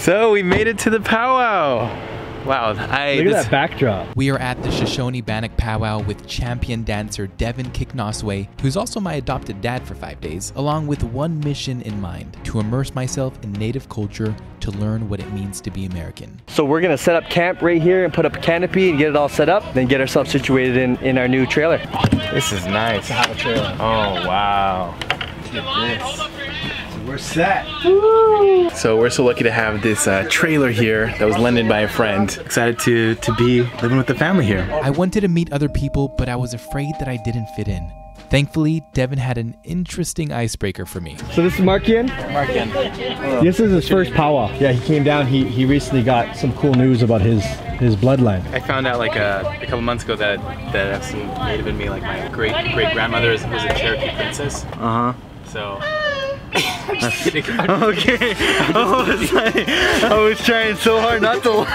So we made it to the powwow. Wow, I Look at this- that backdrop. We are at the Shoshone Bannock powwow with champion dancer Devan Kicknosway, who's also my adopted dad for five days, along with one mission in mind to immerse myself in native culture to learn what it means to be American. So we're gonna set up camp right here and put up a canopy and get it all set up, then get ourselves situated in, in our new trailer. This is nice. Oh wow. We're set. So we're so lucky to have this uh, trailer here that was lended by a friend. Excited to to be living with the family here. I wanted to meet other people, but I was afraid that I didn't fit in. Thankfully, Devan had an interesting icebreaker for me. So this is Markian? Markian. This is his first powwow. Yeah, he came down. He he recently got some cool news about his his bloodline. I found out like a, a couple months ago that that I have some native in me. Like my great great grandmother was was a Cherokee princess. Uh-huh. So. Just kidding. Okay. I was, like, I was trying so hard not to.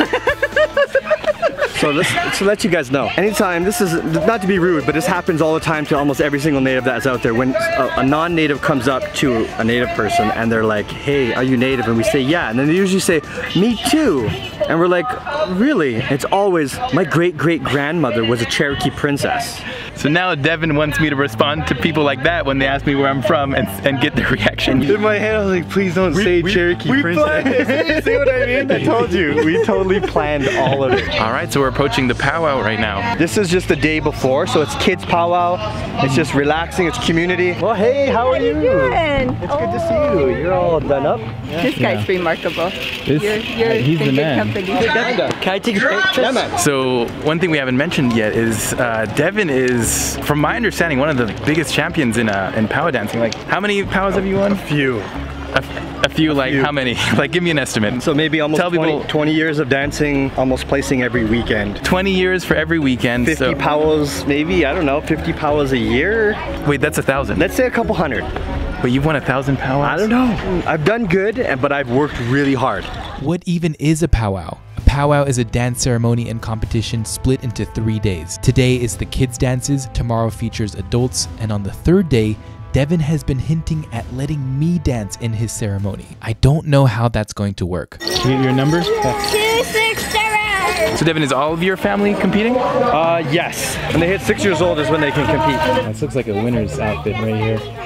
so let's to let you guys know. Anytime this is not to be rude, but this happens all the time to almost every single native that's out there. When a, a non-native comes up to a native person and they're like, "Hey, are you native?" and we say, "Yeah," and then they usually say, "Me too," and we're like, "Really?" It's always my great great grandmother was a Cherokee princess. So now Devan wants me to respond to people like that when they ask me where I'm from and, and get their reaction. In my head, I was like, "Please don't say Cherokee princess." See what I mean? I told you, we totally planned all of it. All right, so we're approaching the powwow right now. This is just the day before, so it's kids powwow. It's just relaxing, it's community. Well, hey, how are you? Good. It's good to see you. You're all done up. This guy's remarkable. This- you're you're he's the man. company. Can I take a picture? So one thing we haven't mentioned yet is uh, Devan is, from my understanding, one of the biggest champions in uh, in powwow dancing. Like, how many powwows have you won? A Few. A, few. Like how many? like, give me an estimate. So maybe almost Tell 20, people- 20 years of dancing, almost placing every weekend. 20 years for every weekend. 50 so, powwows, maybe, I don't know, 50 powwows a year? Wait, that's a thousand. Let's say a couple hundred. But you've won a thousand powwows. I don't know. I've done good, but I've worked really hard. What even is a powwow? A powwow is a dance ceremony and competition split into three days. Today is the kids' dances, tomorrow features adults, and on the third day, Devan has been hinting at letting me dance in his ceremony. I don't know how that's going to work. Your, your numbers? Two, six, seven. So Devan, is all of your family competing? Uh, yes. When they hit six years old is when they can compete. This looks like a winner's outfit right here.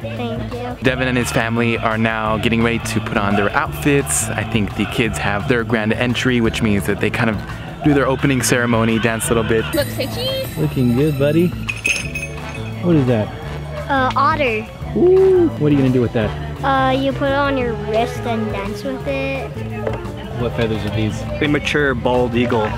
Thank you. Devan and his family are now getting ready to put on their outfits. I think the kids have their grand entry, which means that they kind of do their opening ceremony, dance a little bit. Looks say cheese. Looking good, buddy. What is that? Uh, otter. Ooh, what are you gonna do with that? Uh, you put it on your wrist and dance with it. What feathers are these? Immature bald eagle.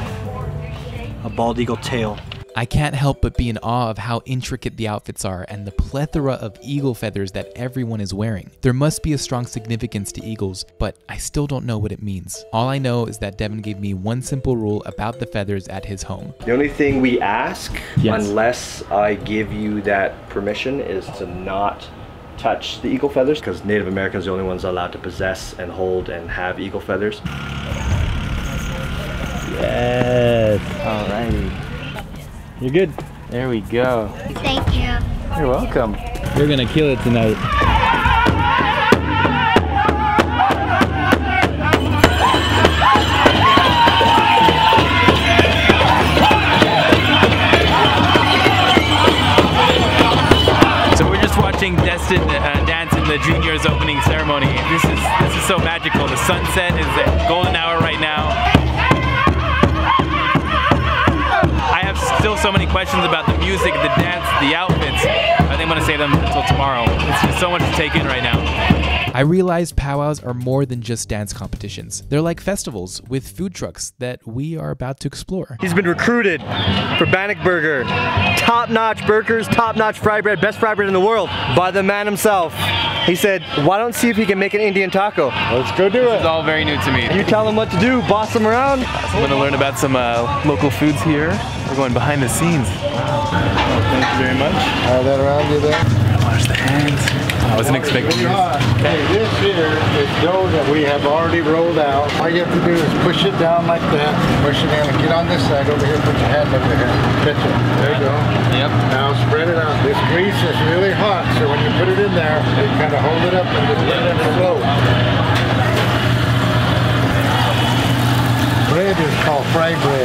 A bald eagle tail. I can't help but be in awe of how intricate the outfits are and the plethora of eagle feathers that everyone is wearing. There must be a strong significance to eagles, but I still don't know what it means. All I know is that Devan gave me one simple rule about the feathers at his home. The only thing we ask, Yes. unless I give you that permission, is to not touch the eagle feathers because Native Americans are the only ones allowed to possess and hold and have eagle feathers. Yes. Alrighty, You're good. there we go. Thank you. You're welcome. You're gonna kill it tonight. So we're just watching Destin uh, dance in the juniors opening ceremony. This is this is so magical. The sunset is at golden hour right now. Still so many questions about the music, the dance, the outfits. I think I'm gonna save them until tomorrow. It's just so much to take in right now. I realized powwows are more than just dance competitions. They're like festivals with food trucks that we are about to explore. He's been recruited for Bannock Burger. Top-notch burgers, top-notch fry bread, best fry bread in the world by the man himself. He said, why don't see if he can make an Indian taco? Let's go do It's it. It's all very new to me. You tell him what to do, boss him around. I'm gonna learn about some uh, local foods here. We're going behind the scenes. Thank you very much. Have that around you there. Wash the hands. I wasn't expecting this. Hey, this here is dough that we have already rolled out. All you have to do is push it down like that, push it in, get on this side over here, put your hand over here, catch it. There you go. Yep. Now spread it out. This grease is really hot, so when you put it in there, you kind of hold it up and just let it flow. Bread is called fried bread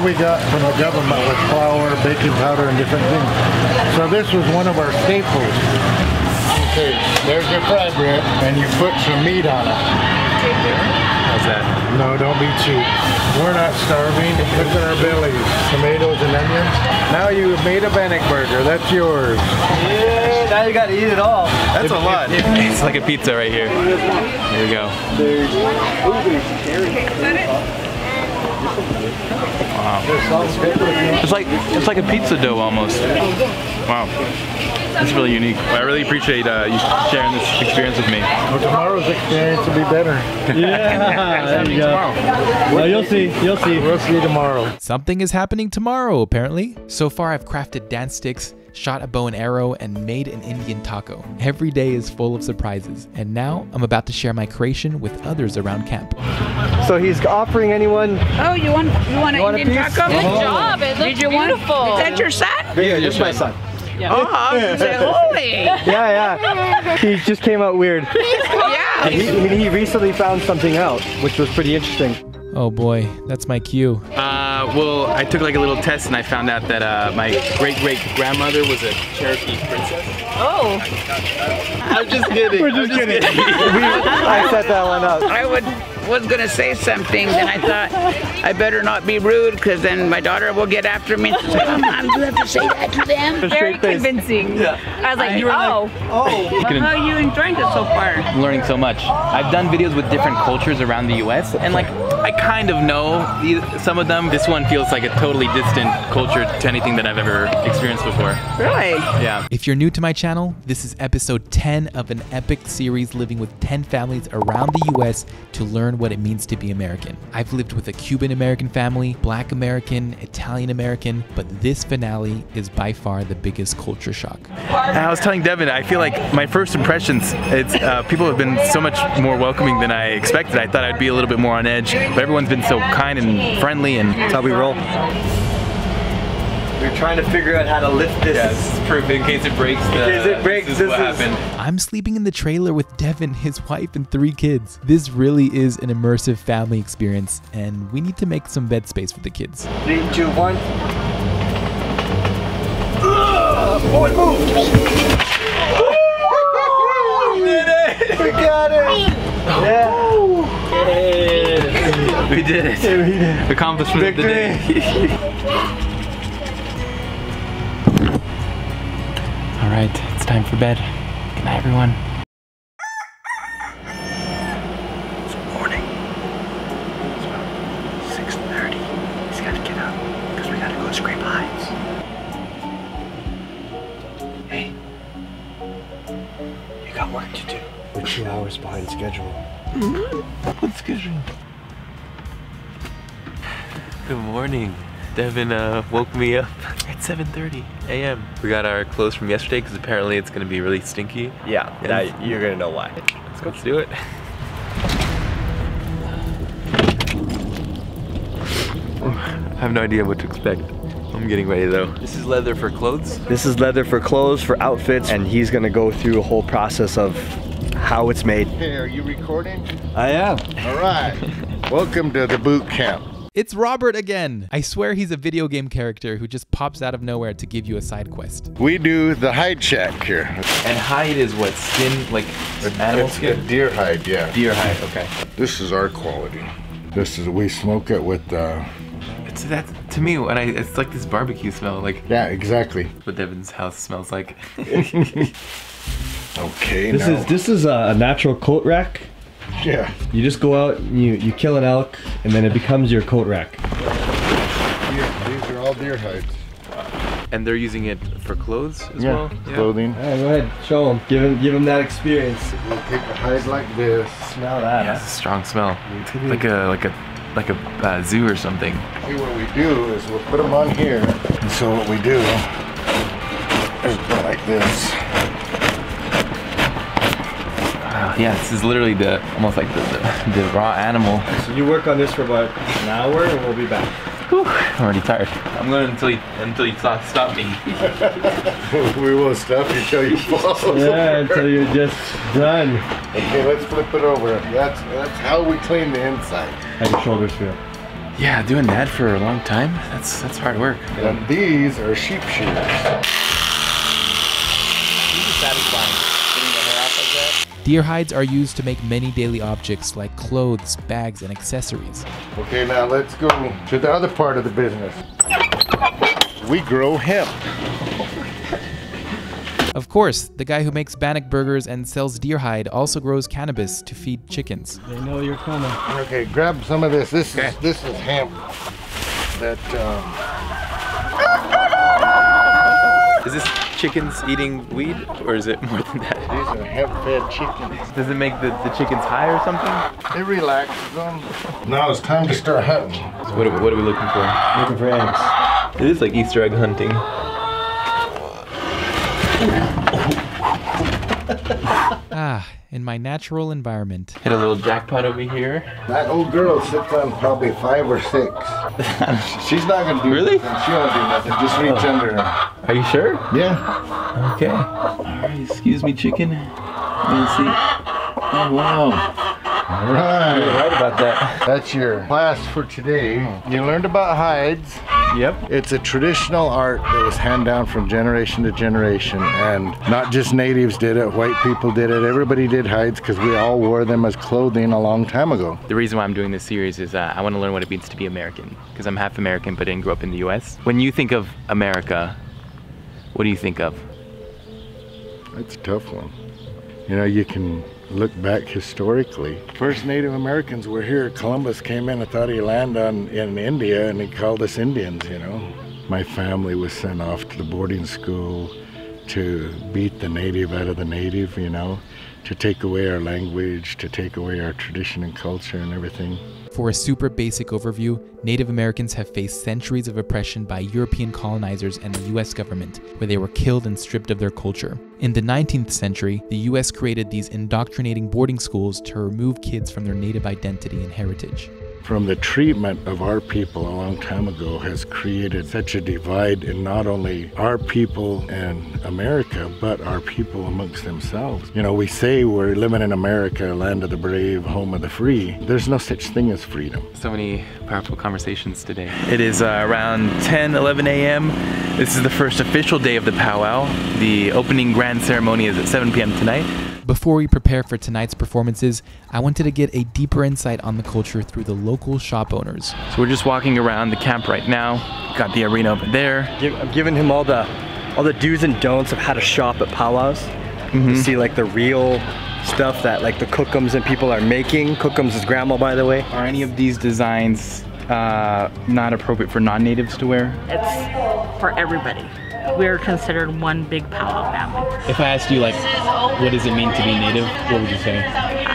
all we got from the government was flour, baking powder, and different things. So this was one of our staples. Okay, there's your fry bread, and you put some meat on it. How's that? No, don't be cheap. We're not starving. Look at our bellies. Tomatoes and onions. Now you've made a Bannock burger. That's yours. Yeah, now you gotta eat it all. That's a lot. It's like a pizza right here. There we go. It's like it's like a pizza dough almost. Wow. That's really unique. I really appreciate uh, you sharing this experience with me. Well, tomorrow's experience will be better. Yeah, there you go. Well, you'll see. You'll see. We'll see you tomorrow. Something is happening tomorrow, apparently. So far, I've crafted dance sticks, shot a bow and arrow, and made an Indian taco. Every day is full of surprises. And now I'm about to share my creation with others around camp. So he's offering anyone. Oh, you want you want an want Indian taco? Good oh. job. It looks you beautiful. Want, is that your son? Yeah, just my son. Yeah. Oh, I was gonna holy. Yeah, yeah. He just came out weird. Yeah. He, he recently found something out, which was pretty interesting. Oh boy, that's my cue. Uh, well, I took like a little test and I found out that uh, my great great grandmother was a Cherokee princess. Oh, I'm just kidding. We're just kidding. I set that one up. I would was gonna say something, then I thought I better not be rude, because then my daughter will get after me. She'll say, Mom, do you have to say that to them? Very straight face. convincing. I was like, oh, Oh. how are you enjoying it so far? I'm learning so much. I've done videos with different cultures around the U.S. and like I kind of know some of them. This one feels like a totally distant culture to anything that I've ever experienced before. Really? Yeah. If you're new to my channel, this is episode 10 of an epic series living with 10 families around the US to learn what it means to be American. I've lived with a Cuban American family, Black American, Italian American, but this finale is by far the biggest culture shock. And I was telling Devan, I feel like my first impressions, it's uh, people have been so much more welcoming than I expected. I thought I'd be a little bit more on edge, but everyone's been so kind and friendly and That's how we roll. We're trying to figure out how to lift this. this is proof in case it breaks. In case it uh, breaks, this is this what is- happened. I'm sleeping in the trailer with Devan, his wife, and three kids. This really is an immersive family experience, and we need to make some bed space for the kids. Three, two, one. Uh, oh, it moved! We did it! We got it! Yeah. We did it. We did it. Accomplishment of the day. All right, it's time for bed. Good night, everyone. morning. It's about 6.30. He's got to get up because we got to go scrape hides. Hey, you got work to do. We're two hours behind schedule. What schedule? Good morning. Devan uh, woke me up at 7:30 a.m. We got our clothes from yesterday because apparently it's gonna be really stinky. Yeah, now you're going to know why. Let's go. Let's do it. I have no idea what to expect. I'm getting ready though. This is leather for clothes. This is leather for clothes, for outfits, and he's going to go through a whole process of how it's made. Hey, are you recording? I am. All right. Welcome to the boot camp. It's Robert again! I swear he's a video game character who just pops out of nowhere to give you a side quest. We do the hide check here. And hide is what skin, like animal It's a skin. deer hide, yeah. Deer hide. Okay. This is our quality. This is we smoke it with uh It's that to me when I it's like this barbecue smell, like yeah, exactly. what Devan's house smells like. Okay, This now, is this is a, a natural coat rack. Yeah. You just go out, and you you kill an elk, and then it becomes your coat rack. These, these are all deer hides. and they're using it for clothes as Yeah, well. clothing. All right, go ahead, show them. give them, give them that experience. We'll take a hide like this. Smell that. Yeah, it's a strong smell. Like a like a like a uh, zoo or something. See what we do is we'll put them on here. And so what we do is go like this. Uh, yeah, this is literally the almost like the, the, the raw animal. So you work on this for about an hour, and we'll be back. Whew, I'm already tired. I'm going until you until you stop, stop me. we will stop you till you fall. Yeah, until you're just done. Okay, let's flip it over. That's that's how we clean the inside. How your shoulders feel? Yeah, doing that for a long time, that's that's hard work. And these are sheep shears. Deer hides are used to make many daily objects like clothes, bags, and accessories. Okay, now let's go to the other part of the business. We grow hemp. Of course, the guy who makes Bannock burgers and sells deer hide also grows cannabis to feed chickens. They know you're coming. Okay, grab some of this. This is this is hemp. That um, Is this chickens eating weed, or is it more than that? these are hemp-fed chickens. Does it make the, the chickens high or something? It relaxes them. Now it's time to start hunting. So what, are, what are we looking for? Looking for eggs. It is like Easter egg hunting. Ah, in my natural environment. Hit a little jackpot over here. That old girl sits on probably five or six. She's not gonna do Really? nothing. She won't do nothing. Just reach under her. Are you sure? Yeah. Okay. Alright, excuse me, chicken. Let me see. Oh wow. All right. Right about that. That's your class for today. You learned about hides. Yep. It's a traditional art that was handed down from generation to generation, and not just natives did it, white people did it, everybody did hides because we all wore them as clothing a long time ago. The reason why I'm doing this series is uh, I want to learn what it means to be American because I'm half American but didn't grow up in the U.S. When you think of America, what do you think of? That's a tough one. You know, you can look back historically. First Native Americans were here. Columbus came in and thought he landed on, in India and he called us Indians, you know. My family was sent off to the boarding school to beat the native out of the native, you know, to take away our language, to take away our tradition and culture and everything. For a super basic overview, Native Americans have faced centuries of oppression by European colonizers and the US government, where they were killed and stripped of their culture. In the 19th century, the US created these indoctrinating boarding schools to remove kids from their native identity and heritage. From the treatment of our people a long time ago has created such a divide in not only our people and America, but our people amongst themselves. You know, we say we're living in America, land of the brave, home of the free. There's no such thing as freedom. So many powerful conversations today. It is uh, around 10, 11 a.m. This is the first official day of the powwow. The opening grand ceremony is at 7 p.m. tonight. Before we prepare for tonight's performances, I wanted to get a deeper insight on the culture through the local shop owners. So we're just walking around the camp right now. Got the arena over there. Give, I'm giving him all the all the do's and don'ts of how to shop at powwows. To see like the real stuff that like the cookums and people are making. Cookums is grandma, by the way. Are any of these designs uh, not appropriate for non-natives to wear? It's for everybody. We're considered one big powwow family. If I asked you like, what does it mean to be native? What would you say?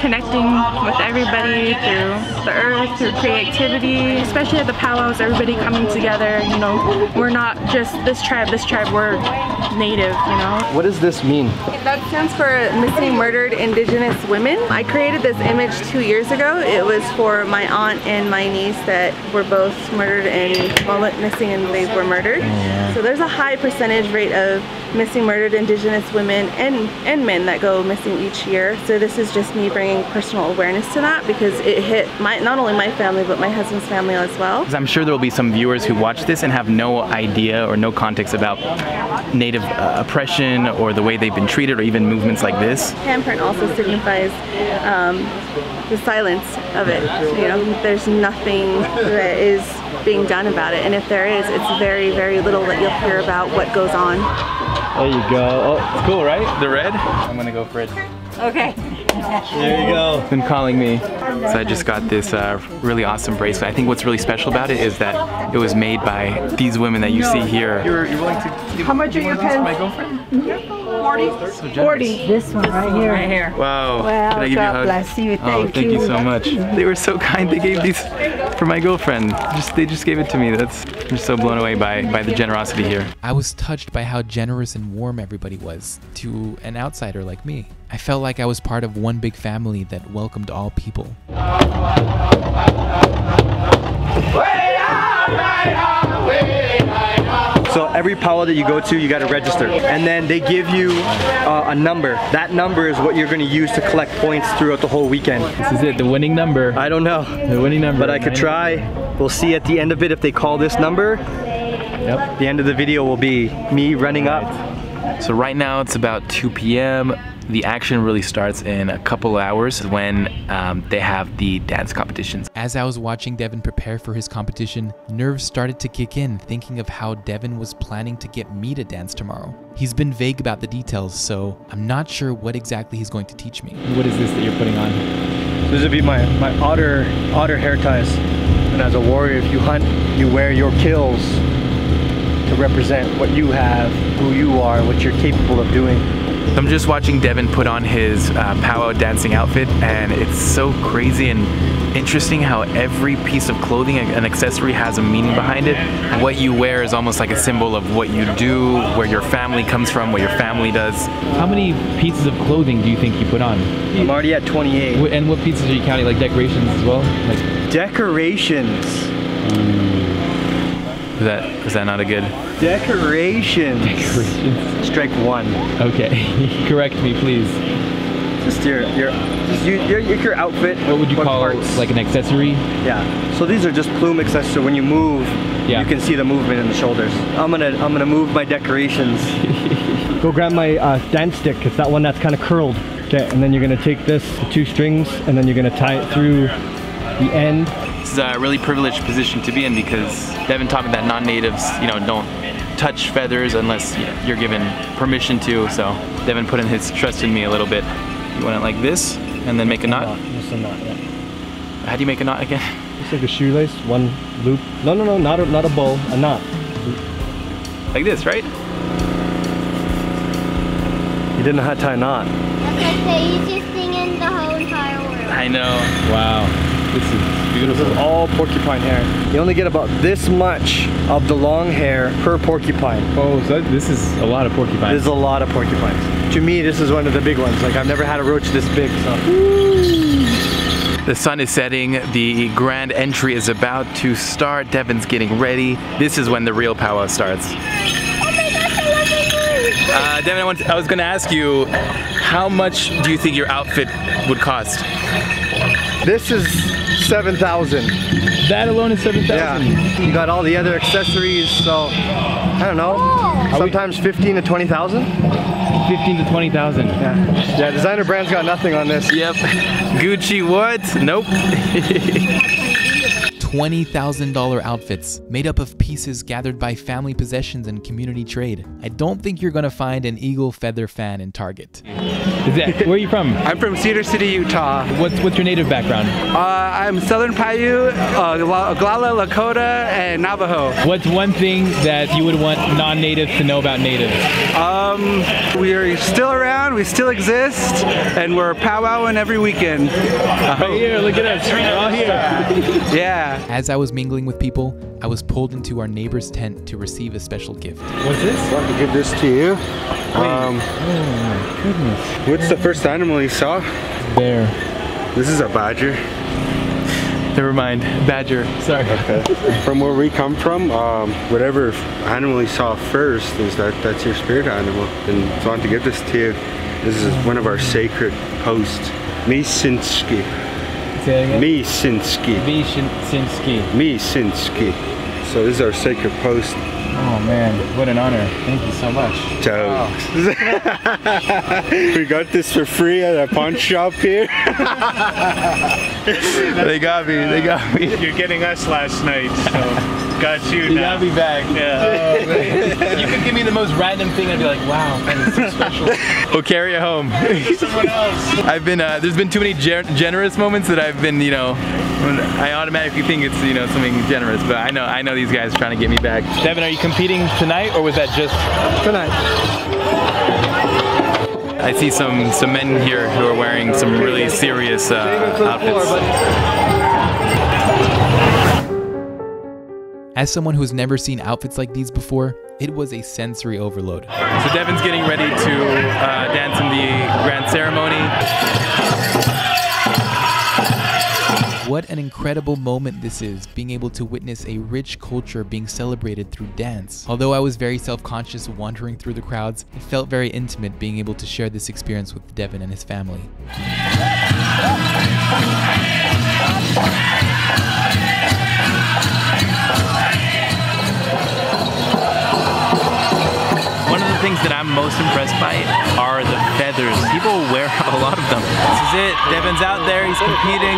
Connecting with everybody through the earth, through creativity, especially at the powwows, everybody coming together, you know, we're not just this tribe, this tribe, we're native, you know. What does this mean? That stands for Missing Murdered Indigenous Women. I created this image two years ago. It was for my aunt and my niece that were both murdered and well, missing and they were murdered. Mm. So there's a high percentage rate of missing murdered Indigenous women and, and men that go missing each year. So this is just me bringing personal awareness to that because it hit my not only my family but my husband's family as well. I'm sure there will be some viewers who watch this and have no idea or no context about native uh, oppression or the way they've been treated or even movements like this. Handprint also signifies um, the silence of it. You know, there's nothing that is being done about it, and if there is, it's very, very little that you'll hear about what goes on. There you go. Oh, It's cool, right? The red? I'm gonna go for it. Okay. there you go. Been calling me. So I just got this uh, really awesome bracelet. I think what's really special about it is that it was made by these women that you see here. You're, you're willing to give How much are your one of those to my girlfriend? 40. So generous. This one right here. Right here. Wow. Well, Can I give God you a hug? bless you. oh, Thank thank you. you. so much. They were so kind. They gave these for my girlfriend. Just they just gave it to me. That's I'm just so blown away by by the generosity here. I was touched by how generous and warm everybody was to an outsider like me. I felt like I was part of one big family that welcomed all people. So every powwow that you go to, you got to register, and then they give you uh, a number. That number is what you're going to use to collect points throughout the whole weekend. This is it, the winning number. I don't know, The winning number. but I could try. We'll see at the end of it if they call this number. Yep. The end of the video will be me running up. So right now it's about 2 p.m. The action really starts in a couple hours when um, they have the dance competitions. As I was watching Devan prepare for his competition, nerves started to kick in thinking of how Devan was planning to get me to dance tomorrow. He's been vague about the details, so I'm not sure what exactly he's going to teach me. What is this that you're putting on? This would be my, my otter, otter hair ties. And as a warrior, if you hunt, you wear your kills to represent what you have, who you are, what you're capable of doing. I'm just watching Devan put on his uh, powwow dancing outfit and it's so crazy and interesting how every piece of clothing and accessory has a meaning behind it. What you wear is almost like a symbol of what you do, where your family comes from, what your family does. How many pieces of clothing do you think you put on? I'm already at 28. And what pieces are you counting, like decorations as well? Like, Decorations. Is that is that not a good? Decorations. Decorations. Strike one. Okay, correct me, please. Just your your just you, your, your outfit. What would you call parts. like an accessory? Yeah. So these are just plume accessories. So when you move, Yeah. you can see the movement in the shoulders. I'm gonna I'm gonna move my decorations. Go grab my uh, dance stick. It's that one that's kind of curled. Okay, and then you're gonna take this the two strings, and then you're gonna tie it through the end. This is a really privileged position to be in because Devan taught me that non-natives, you know, don't touch feathers unless you know, you're given permission to. So Devan put in his trust in me a little bit. You want it like this, and then make a knot. Just a knot. Yeah. How do you make a knot again? Just like a shoelace, one loop. No, no, no, not a, not a bow, a knot. Like this, right? You didn't know how to tie a knot. That's like the easiest thing in the whole entire world. I know. Wow. This is This is all porcupine hair. You only get about this much of the long hair per porcupine. Oh, so this is a lot of porcupines. There's a lot of porcupines. To me, this is one of the big ones. Like I've never had a roach this big. So The sun is setting. The grand entry is about to start. Devan's getting ready. This is when the real powwow starts. Oh my gosh, I love the news. Uh, Devan, I, want I was going to ask you, how much do you think your outfit would cost? This is seven thousand. That alone is 7,000? Yeah. You got all the other accessories. So I don't know. Sometimes fifteen to twenty thousand. Fifteen to twenty thousand. Yeah. Yeah. Designer brands got nothing on this. Yep. Gucci what? Nope. $20,000 outfits made up of pieces gathered by family possessions and community trade. I don't think you're gonna find an eagle feather fan in Target. Is that, where are you from? I'm from Cedar City, Utah. What's what's your native background? Uh, I'm Southern Paiute, uh, Gla- Oglala, Lakota, and Navajo. What's one thing that you would want non-natives to know about natives? Um, we are still around, we still exist, and we're powwowing every weekend. Right here, look at us. We're all here. Yeah. As I was mingling with people, I was pulled into our neighbor's tent to receive a special gift. What's this? I can give this to you. Um, Oh my goodness. what's the first animal you saw? Bear. This is a badger. Never mind. Badger. Sorry. Okay. from where we come from, um, whatever animal you saw first is that that's your spirit animal. And so I want to give this to you. This is one of our sacred posts. Misinski. Say it again. Misinski. Vishinsky. Misinski. So this is our sacred post. Oh man, what an honor. Thank you so much. So we got this for free at a pawn shop here. They got me. They got me. You're getting us last night, so got you, You now. got me back. Yeah. you could give me the most random thing I'd be like, wow, that is so special. we'll carry it home. Someone else. I've been, uh, there's been too many ger- generous moments that I've been, you know, I automatically think it's, you know, something generous, but I know, I know these guys are trying to get me back. Devan, are you competing tonight or was that just? Tonight. I see some, some men here who are wearing some really serious uh, outfits. As someone who's never seen outfits like these before, it was a sensory overload. So Devan's getting ready to uh, dance in the grand ceremony. What an incredible moment this is, being able to witness a rich culture being celebrated through dance. Although I was very self-conscious wandering through the crowds, it felt very intimate being able to share this experience with Devan and his family. The things that I'm most impressed by are the feathers. People wear a lot of them. This is it. Devan's out there. He's competing.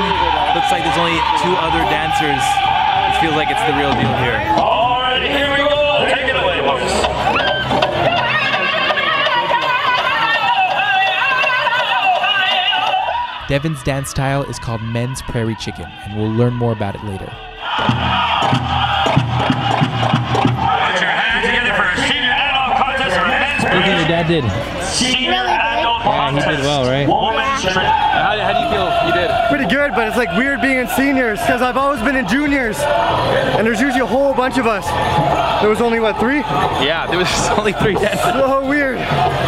Looks like there's only two other dancers. It feels like it's the real deal here. All right, here we go. Take it away, folks. Devan's dance style is called Men's Prairie Chicken, and we'll learn more about it later. Put your hands together for a senior adult contest for men's Look what your dad did. Senior adult Yeah, he did well, right? Women's How, how do you feel you did? Pretty good, but it's like weird being in seniors because I've always been in juniors, and there's usually a whole bunch of us. There was only what three? Yeah, there was just only three dancers. So weird.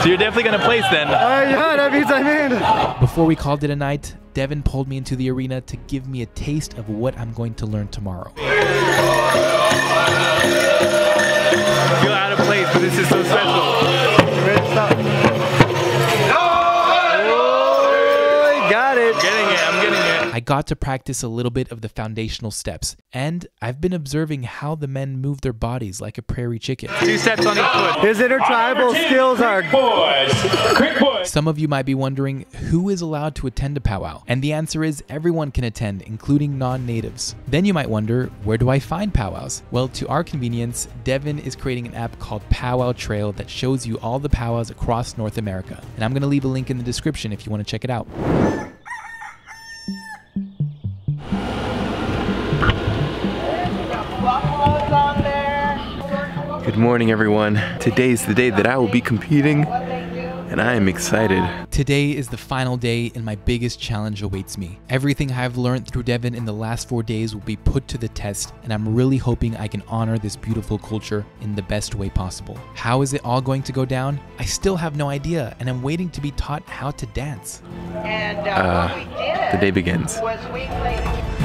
So you're definitely gonna place then. Uh, yeah, that means I'm in. Before we called it a night, Devan pulled me into the arena to give me a taste of what I'm going to learn tomorrow. feel out of place, but this is so special. Oh, got to practice a little bit of the foundational steps, and I've been observing how the men move their bodies like a prairie chicken. Two steps on each foot. His intertribal skills are boys. Boys. Some of you might be wondering who is allowed to attend a powwow, and the answer is everyone can attend, including non natives. Then you might wonder, where do I find powwows? Well, to our convenience, Devan is creating an app called Powwow Trail that shows you all the powwows across North America. And I'm going to leave a link in the description if you want to check it out. Good morning, everyone. Today's the day that I will be competing, and I am excited. Today is the final day, and my biggest challenge awaits me. Everything I've learned through Devan in the last four days will be put to the test, and I'm really hoping I can honor this beautiful culture in the best way possible. How is it all going to go down? I still have no idea, and I'm waiting to be taught how to dance. Uh, the day begins. was we played